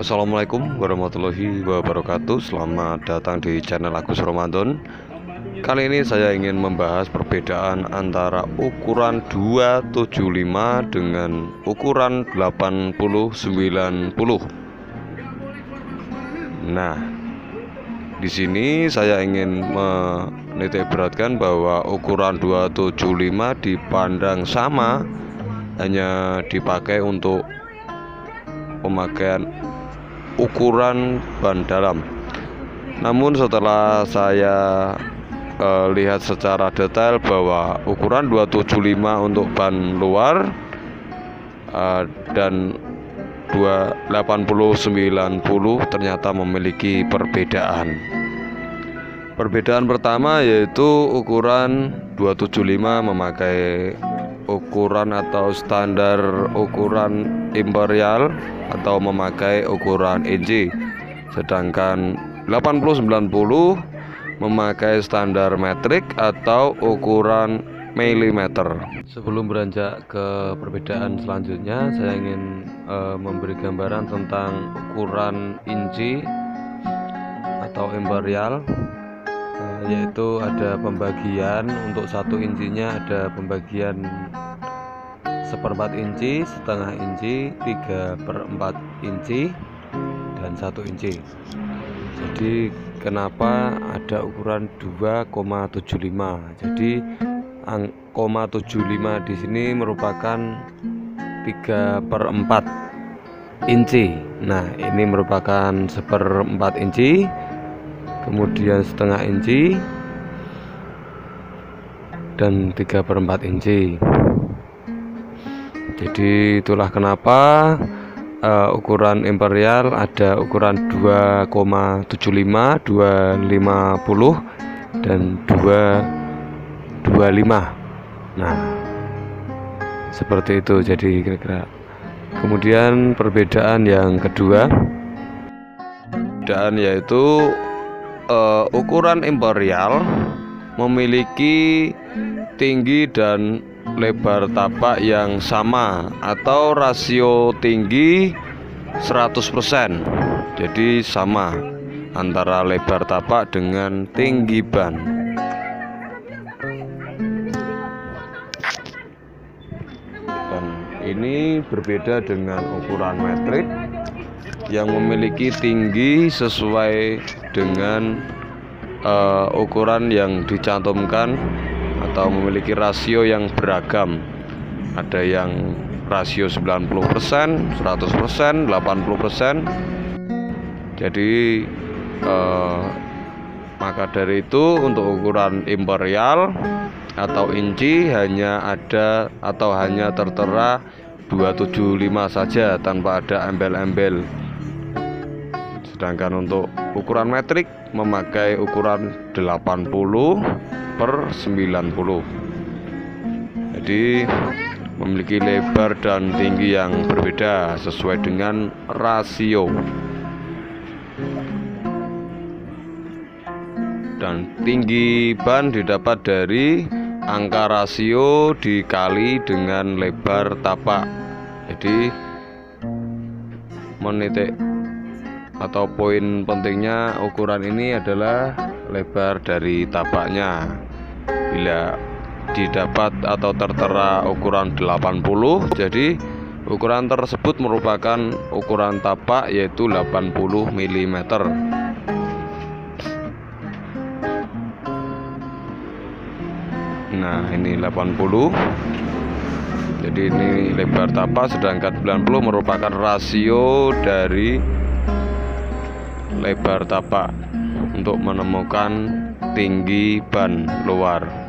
Assalamualaikum warahmatullahi wabarakatuh. Selamat datang di channel Agus Ramadan. Kali ini saya ingin membahas perbedaan antara ukuran 275 dengan ukuran 8090 Nah di sini saya ingin menitik beratkan bahwa ukuran 275 dipandang sama hanya dipakai untuk pemakaian ukuran ban dalam. Namun setelah saya eh, lihat secara detail bahwa ukuran 275 untuk ban luar eh, dan 28090 ternyata memiliki perbedaan. Perbedaan pertama yaitu ukuran 275 memakai ukuran atau standar ukuran imperial atau memakai ukuran inci sedangkan 8090 memakai standar metrik atau ukuran milimeter. Sebelum beranjak ke perbedaan selanjutnya, saya ingin e, memberi gambaran tentang ukuran inci atau imperial, yaitu ada pembagian untuk satu incinya ada pembagian seperempat inci, setengah inci, tiga per empat inci, dan satu inci. Jadi kenapa ada ukuran 2,75? Jadi 0,75 di sini merupakan 3 per 4 inci nah ini merupakan seperempat inci kemudian setengah inci. Dan 3 per 4 inci. Jadi itulah kenapa uh, ukuran imperial ada ukuran 2,75 250 dan 2 25 nah seperti itu jadi kira-kira. Kemudian perbedaan yang kedua. Perbedaan yaitu uh, ukuran imperial memiliki tinggi dan lebar tapak yang sama atau rasio tinggi 100% jadi sama antara lebar tapak dengan tinggi ban. Ini berbeda dengan ukuran metrik yang memiliki tinggi sesuai dengan uh, ukuran yang dicantumkan atau memiliki rasio yang beragam. Ada yang rasio 90% 100% 80% jadi uh, maka dari itu untuk ukuran imperial atau inci hanya ada atau hanya tertera 275 saja tanpa ada embel-embel sedangkan untuk ukuran metrik memakai ukuran 80 per 90 jadi memiliki lebar dan tinggi yang berbeda sesuai dengan rasio. Dan tinggi ban didapat dari angka rasio dikali dengan lebar tapak. Jadi menitik atau poin pentingnya ukuran ini adalah lebar dari tapaknya bila didapat atau tertera ukuran 80 jadi ukuran tersebut merupakan ukuran tapak yaitu 80 mm nah ini 80 jadi ini lebar tapak sedangkan 90 merupakan rasio dari lebar tapak untuk menemukan tinggi ban luar.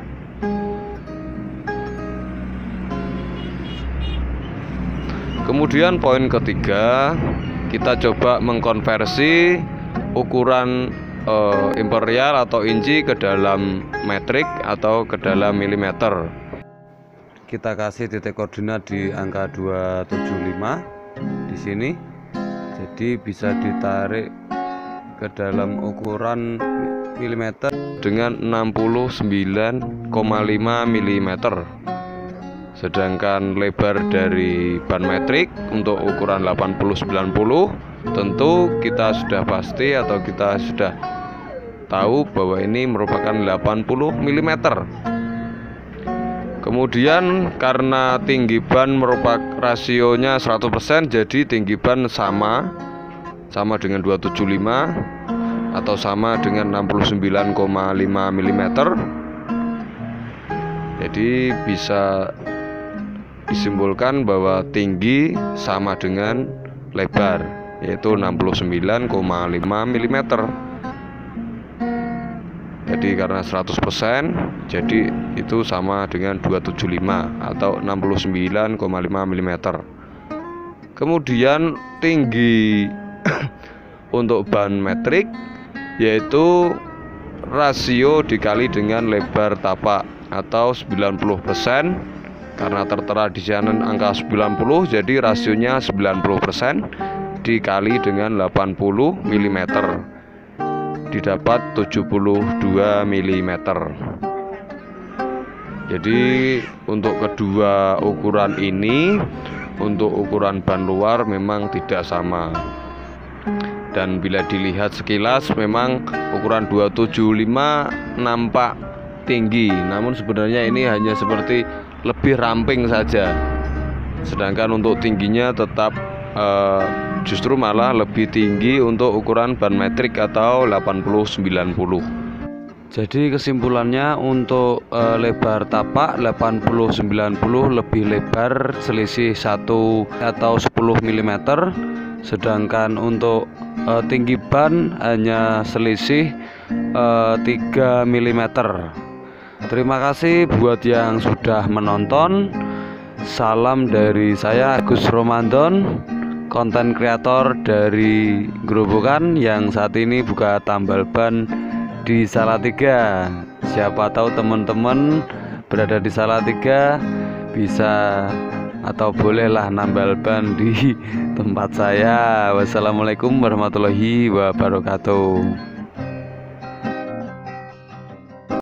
Kemudian poin ketiga kita coba mengkonversi ukuran uh, imperial atau inci ke dalam metrik atau ke dalam milimeter. Kita kasih titik koordinat di angka 275 di sini. Jadi bisa ditarik ke dalam ukuran milimeter dengan 69,5 mm sedangkan lebar dari ban metrik untuk ukuran 80 90 tentu kita sudah pasti atau kita sudah tahu bahwa ini merupakan 80 mm kemudian karena tinggi ban merupakan rasionya 100% jadi tinggi ban sama sama dengan 275 atau sama dengan 69,5 mm jadi bisa disimpulkan bahwa tinggi sama dengan lebar yaitu 69,5 mm jadi karena 100% jadi itu sama dengan 275 atau 69,5 mm kemudian tinggi untuk ban metrik yaitu rasio dikali dengan lebar tapak atau 90% karena tertera di sana angka 90 jadi rasionya 90% dikali dengan 80 mm didapat 72 mm jadi untuk kedua ukuran ini untuk ukuran ban luar memang tidak sama dan bila dilihat sekilas memang ukuran 275 nampak tinggi. Namun sebenarnya ini hanya seperti lebih ramping saja. Sedangkan untuk tingginya tetap uh, justru malah lebih tinggi untuk ukuran ban metrik atau 80-90 jadi kesimpulannya untuk e, lebar tapak 80-90 lebih lebar selisih 1 atau 10 mm sedangkan untuk e, tinggi ban hanya selisih e, 3 mm terima kasih buat yang sudah menonton salam dari saya Agus Romandon konten kreator dari Gerobokan yang saat ini buka tambal ban di Salatiga. Siapa tahu teman-teman berada di Salatiga bisa atau bolehlah nambal ban di tempat saya. Wassalamualaikum warahmatullahi wabarakatuh.